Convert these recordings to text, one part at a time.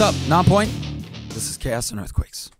What's up, Nonpoint? This is Chaos and Earthquakes.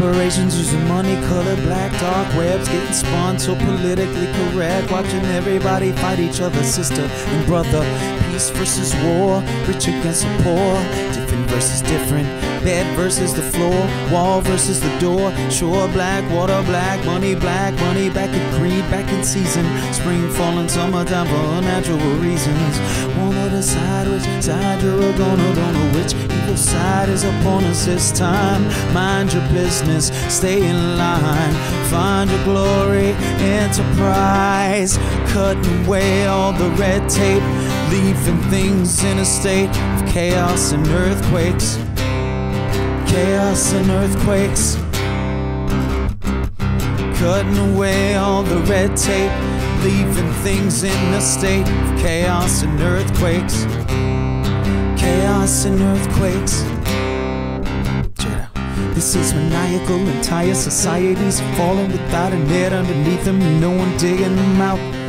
Black operations using money colored black dark webs getting spun so politically correct. Watching everybody fight each other, sister and brother. Peace versus war, rich against the poor. Different versus different. Bed versus the floor, wall versus the door. Shore black, water black, money black, money back in creed, back in season. Spring, fall, and summertime for natural reasons. Wanna decide which side you're gonna, don't know which evil side is upon us this time. Mind your business, stay in line. Find your glory, enterprise. Cutting away all the red tape, leaving things in a state of chaos and earthquakes. Chaos and earthquakes. Cutting away all the red tape, leaving things in a state of chaos and earthquakes. Chaos and earthquakes. This is maniacal, entire societies falling without a net underneath them, no one digging them out.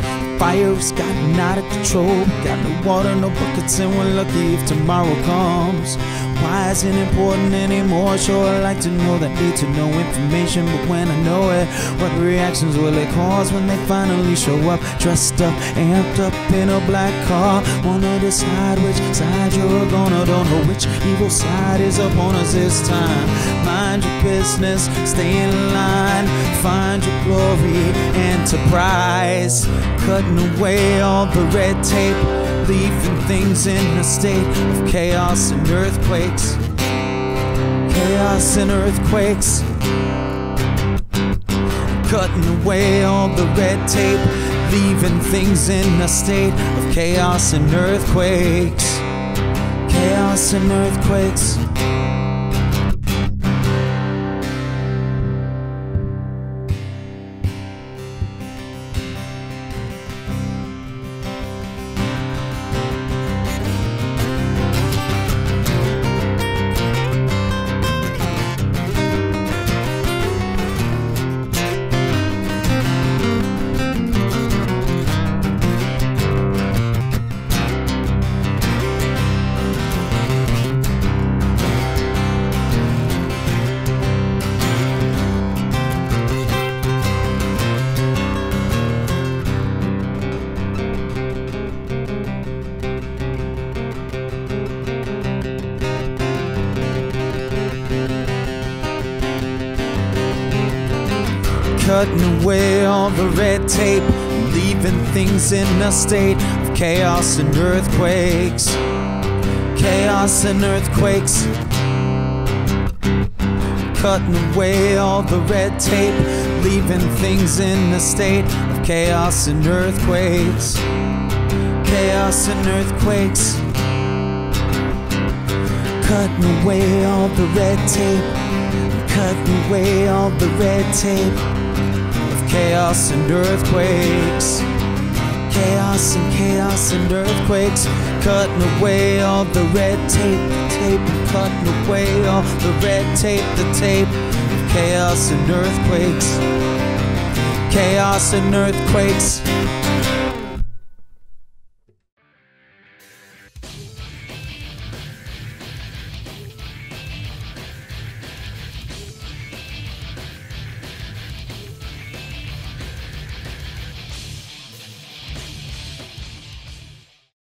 Fire's gotten out of control. Got no water, no buckets, and we're lucky if tomorrow comes. Why isn't it important anymore? Sure, I like to know that need to know information, but when I know it, what reactions will it cause when they finally show up? Dressed up, amped up in a black car. Wanna decide which side you're gonna, don't know which evil side is upon us this time. Mind your business, stay in line, find your glory, enterprise. Cutting away all the red tape leaving things in a state of chaos and earthquakes. Chaos and earthquakes. Cutting away all the red tape, leaving things in a state of chaos and earthquakes. Chaos and earthquakes. Cutting away all the red tape, leaving things in a state of chaos and earthquakes. Chaos and earthquakes. Cutting away all the red tape, leaving things in a state of chaos and earthquakes. Chaos and earthquakes. Cutting away all the red tape, cutting away all the red tape chaos and earthquakes. Chaos and chaos and earthquakes, cutting away all the red tape, tape, and cutting away all the red tape, the tape chaos and earthquakes. Chaos and earthquakes.